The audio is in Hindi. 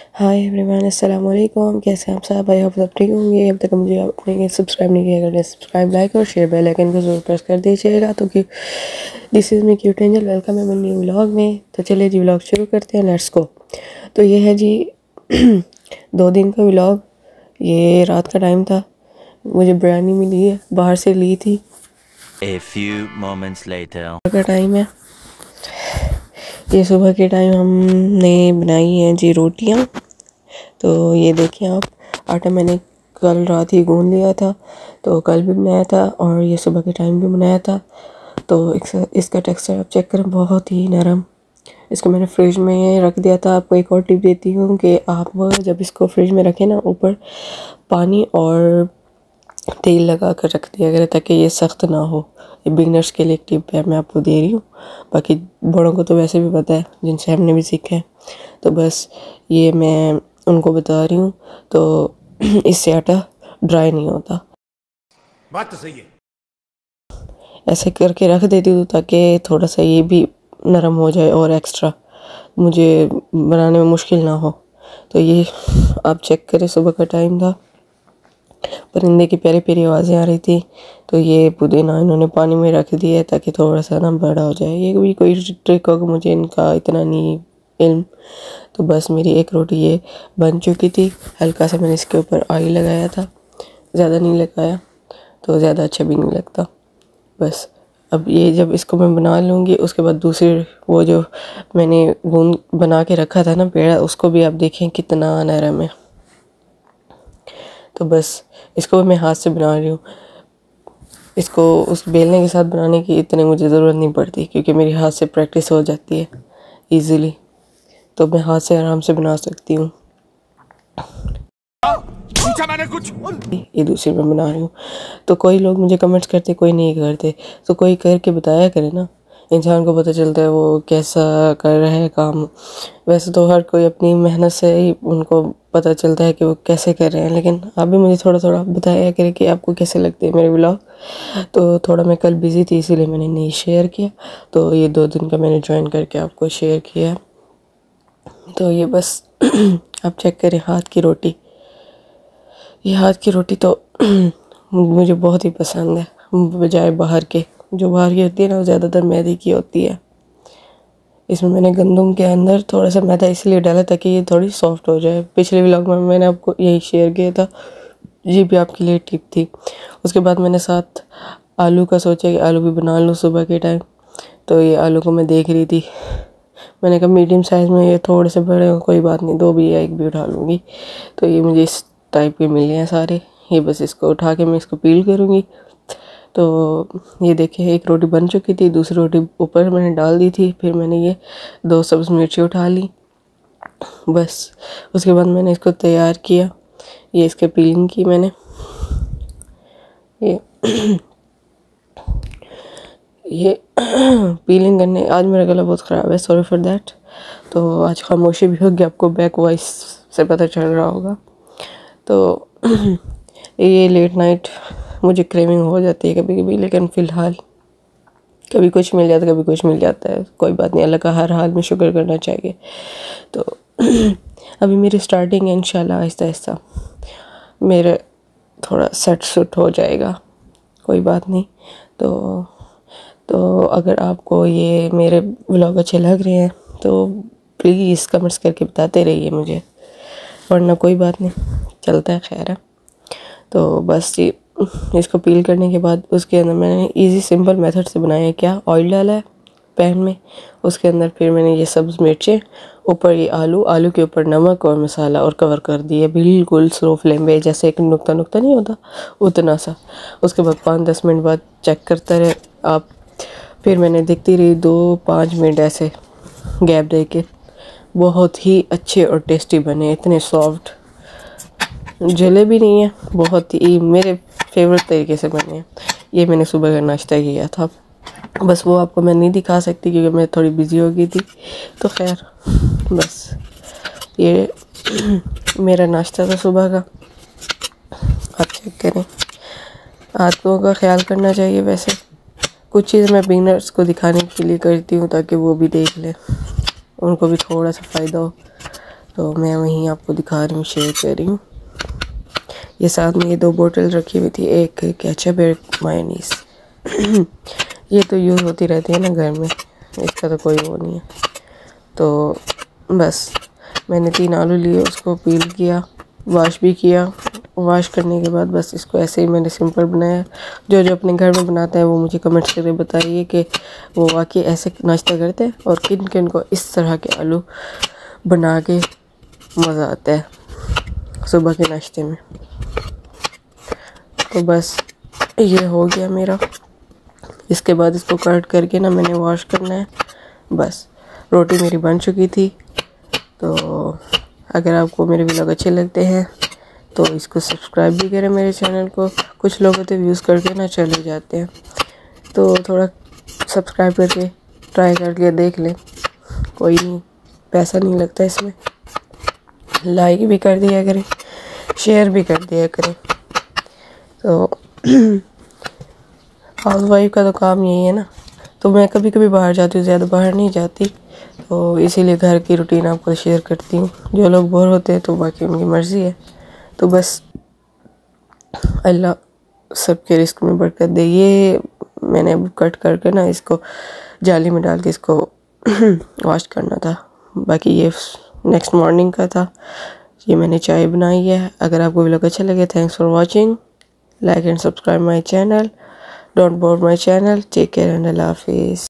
हाय एवरीवन अस्सलाम वालेकुम कैसे हैं आप सब भाई आप सब ठीक होंगे। अब तक मुझे आपने सब्सक्राइब नहीं किया अगर सब्सक्राइब लाइक और शेयर बेल आइकन को ज़रूर प्रेस कर दीजिएगा तो कि। This is me cute angel welcome है मेरे न्यू व्लॉग में। तो चलिए जी व्लॉग शुरू करते हैं। लेट्स गो तो ये है जी दो दिन का व्लॉग ये रात का टाइम था। मुझे बिरयानी मिली है। बाहर से ली थी। A few moments later. का टाइम है। ये सुबह के टाइम हमने बनाई हैं जी रोटियाँ। तो ये देखें आप, आटा मैंने कल रात ही गूंद लिया था तो कल भी बनाया था और ये सुबह के टाइम भी बनाया था। तो इसका टेक्सचर आप चेक करें, बहुत ही नरम। इसको मैंने फ्रिज में रख दिया था। आपको एक और टिप देती हूँ कि आप जब इसको फ्रिज में रखें ना ऊपर, पानी और तेल लगा कर रख दिया करें ताकि ये सख्त ना हो। ये बिगनर्स के लिए एक टिप है मैं आपको दे रही हूँ। बाकी बड़ों को तो वैसे भी पता है जिनसे हमने भी सीखा है। तो बस ये मैं उनको बता रही हूँ तो इससे आटा ड्राई नहीं होता। बात तो सही है। ऐसे करके रख देती हूँ ताकि थोड़ा सा ये भी नरम हो जाए और एक्स्ट्रा मुझे बनाने में मुश्किल ना हो। तो ये आप चेक करें सुबह का टाइम था। परिंदे की प्यारी प्यारी आवाज़ें आ रही थी। तो ये पुदीना इन्होंने पानी में रख दिया है ताकि थोड़ा सा ना बड़ा हो जाए। ये भी कोई ट्रिक होगा, मुझे इनका इतना नहीं इल्म। तो बस मेरी एक रोटी ये बन चुकी थी। हल्का सा मैंने इसके ऊपर ऑयल लगाया था। ज़्यादा नहीं लगाया तो ज़्यादा अच्छा भी नहीं लगता। बस अब ये जब इसको मैं बना लूँगी, उसके बाद दूसरी वो जो मैंने गूंद बना के रखा था ना पेड़ा, उसको भी आप देखें कितना नरम है। तो बस इसको मैं हाथ से बना रही हूँ। इसको उस बेलने के साथ बनाने की इतनी मुझे ज़रूरत नहीं पड़ती क्योंकि मेरी हाथ से प्रैक्टिस हो जाती है इजीली तो मैं हाथ से आराम से बना सकती हूँ। पूछा मैंने कुछ। ये दूसरी मैं बना रही हूँ। तो कोई लोग मुझे कमेंट्स करते कोई नहीं करते। तो कोई करके बताया करे ना। इंसान को पता चलता है वो कैसा कर रहा है काम। वैसे तो हर कोई अपनी मेहनत से ही उनको पता चलता है कि वो कैसे कर रहे हैं। लेकिन आप भी मुझे थोड़ा थोड़ा बताया करें कि आपको कैसे लगते हैं मेरे ब्लॉग तो थोड़ा मैं कल बिज़ी थी, इसीलिए मैंने नहीं शेयर किया। तो ये दो दिन का मैंने ज्वाइन करके आपको शेयर किया तो ये बस आप चेक करें हाथ की रोटी। ये हाथ की रोटी तो मुझे बहुत ही पसंद है, बजाय बाहर के। जो बाहर की होती है ना, वो ज़्यादातर मैदे की होती है। इसमें मैंने गंदम के अंदर थोड़ा सा मैदा इसलिए डाला ताकि ये थोड़ी सॉफ्ट हो जाए। पिछले व्लॉग में मैंने आपको यही शेयर किया था। ये भी आपके लिए टिप थी। उसके बाद मैंने साथ आलू का सोचा कि आलू भी बना लूँ सुबह के टाइम तो ये आलू को मैं देख रही थी। मैंने कहा मीडियम साइज़ में ये थोड़े से बड़े कोई बात नहीं, दो भी या एक भी उठा लूँगी। तो ये मुझे इस टाइप के मिले हैं सारे। ये बस इसको उठा के मैं इसको पील करूँगी। तो ये देखिए, एक रोटी बन चुकी थी, दूसरी रोटी ऊपर मैंने डाल दी थी, फिर मैंने ये दो सब्ज़ मिर्ची उठा ली। बस, उसके बाद मैंने इसको तैयार किया। ये इसके पीलिंग की मैंने। ये ये पीलिंग करने, आज मेरा गला बहुत ख़राब है सॉरी फॉर देट तो आज खामोशी भी होगी, आपको बैक वॉइस से पता चल रहा होगा। तो ये लेट नाइट मुझे क्रेविंग हो जाती है कभी कभी लेकिन फ़िलहाल कभी कुछ मिल जाता है कभी कुछ मिल जाता है। कोई बात नहीं, अल्लाह का हर हाल में शुक्र करना चाहिए। तो अभी मेरी स्टार्टिंग है, इंशाल्लाह आहिस्ता आहिस्ता मेरे थोड़ा सेट सुट हो जाएगा। कोई बात नहीं। तो तो अगर आपको ये मेरे ब्लॉग अच्छे लग रहे हैं तो प्लीज़ कमेंट्स करके बताते रहिए मुझे, वरना कोई बात नहीं, चलता है खैर। है तो बस ये इसको पील करने के बाद उसके अंदर मैंने इजी सिंपल मेथड से बनाया क्या? ऑयल डाला है पैन में। उसके अंदर फिर मैंने ये सब्ज़ मिर्चें, ऊपर ये आलू आलू के ऊपर नमक और मसाला और कवर कर दिए बिल्कुल स्लो फ्लेम पे, जैसे एक नुकता नुकता नहीं होता, उतना सा। उसके बाद पाँच दस मिनट बाद चेक करता रहे आप। फिर मैंने देखती रही दो पाँच मिनट ऐसे गैप दे के। बहुत ही अच्छे और टेस्टी बने, इतने सॉफ्ट जले भी नहीं है, बहुत ही मेरे फेवरेट तरीके से बने ये मैंने सुबह का नाश्ता किया था। बस वो आपको मैं नहीं दिखा सकती क्योंकि मैं थोड़ी बिज़ी हो गई थी। तो खैर, बस ये मेरा नाश्ता था सुबह का। आप चेक करें। आदतों का ख्याल करना चाहिए वैसे। कुछ चीज़ मैं बिगनर्स को दिखाने के लिए करती हूँ ताकि वो भी देख लें। उनको भी थोड़ा सा फ़ायदा हो। तो मैं वहीं आपको दिखा रही हूँ शेयर कर रही हूँ। ये साथ में ये दो बोतल रखी हुई थी, एक कैचअप एक मायनीस ये तो यूज़ होती रहती है ना घर में, इसका तो कोई वो नहीं है। तो बस, मैंने तीन आलू लिए, उसको पील किया वॉश भी किया। वॉश करने के बाद बस इसको ऐसे ही मैंने सिंपल बनाया। जो जो अपने घर में बनाते हैं वो मुझे कमेंट्स करके बताइए कि वो वाकई ऐसे नाश्ता करते हैं और किन किन को इस तरह के आलू बना के मज़ा आता है सुबह के नाश्ते में। तो बस ये हो गया मेरा। इसके बाद इसको कट करके ना मैंने वॉश करना है। बस, रोटी मेरी बन चुकी थी। तो अगर आपको मेरे व्लॉग अच्छे लगते हैं तो इसको सब्सक्राइब भी करें मेरे चैनल को। कुछ लोग तो व्यूज़ करके ना चले जाते हैं। तो थोड़ा सब्सक्राइब करके ट्राई करके देख लें। कोई नहीं, पैसा नहीं लगता इसमें। लाइक भी कर दिया करें शेयर भी कर दिया करें। तो हाउस वाइफ का तो काम यही है ना। तो मैं कभी कभी बाहर जाती हूँ, ज़्यादा बाहर नहीं जाती। तो इसीलिए घर की रूटीन आपको शेयर करती हूँ। जो लोग बोर होते हैं तो बाकी उनकी मर्ज़ी है। तो बस अल्लाह सबके रिस्क में बरकत दे। ये मैंने अब कट करके ना इसको जाली में डाल के इसको वॉश करना था। बाकी ये नेक्स्ट मॉर्निंग का था। ये मैंने चाय बनाई है। अगर आपको वीडियो अच्छा लगे thanks for watching like and subscribe my channel. Don't bore my channel. Take care and allah hafiz